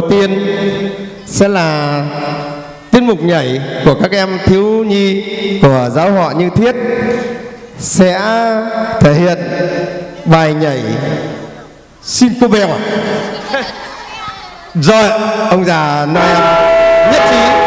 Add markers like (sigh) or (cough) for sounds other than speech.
đầu tiên sẽ là tiết mục nhảy của các em thiếu nhi của giáo họ Như Thiết sẽ thể hiện bài nhảy xin cô bèo (laughs) rồi ông già noel nhất trí.